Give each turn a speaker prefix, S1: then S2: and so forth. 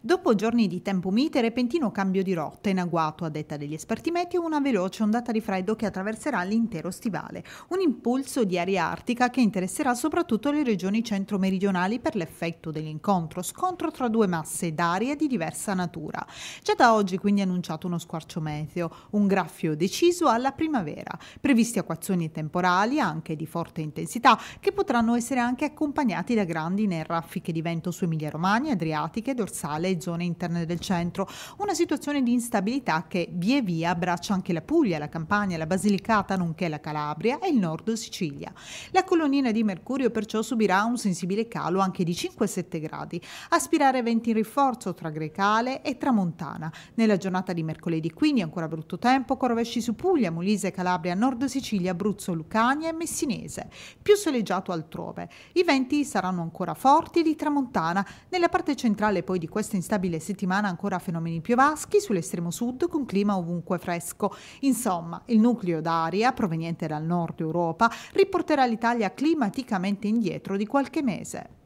S1: Dopo giorni di tempo mite, repentino cambio di rotta in agguato, a detta degli esperti meteo, una veloce ondata di freddo che attraverserà l'intero stivale. Un impulso di aria artica che interesserà soprattutto le regioni centro-meridionali per l'effetto dell'incontro-scontro tra due masse d'aria di diversa natura. Già da oggi quindi annunciato uno squarcio meteo, un graffio deciso alla primavera. Previsti acquazzoni temporali, anche di forte intensità, che potranno essere anche accompagnati da grandi raffiche di vento su Emilia-Romagna, Adriatiche, Dorsale e zone interne del centro. Una situazione di instabilità che via via abbraccia anche la Puglia, la Campania, la Basilicata, nonché la Calabria e il nord Sicilia. La colonnina di Mercurio perciò subirà un sensibile calo anche di 5-7 gradi. Aspirare venti in rinforzo tra Grecale e Tramontana. Nella giornata di mercoledì quindi ancora brutto tempo, con rovesci su Puglia, Molise, Calabria, Nord Sicilia, Abruzzo, Lucania e Messinese. Più soleggiato altrove. I venti saranno ancora forti di tramontana. Nella parte centrale poi di questa instabile settimana ancora fenomeni piovaschi sull'estremo sud con clima ovunque fresco. Insomma, il nucleo d'aria proveniente dal nord Europa riporterà l'Italia climaticamente indietro di qualche mese.